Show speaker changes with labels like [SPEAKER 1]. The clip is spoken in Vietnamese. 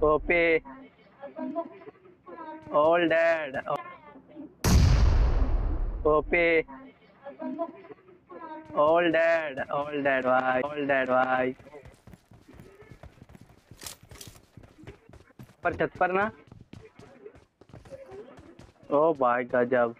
[SPEAKER 1] Copy. All dead. Copy. All dead. All dead. Why? All dead. Why? पर छत पर ना। ओ भाई गजब